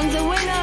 one's a winner.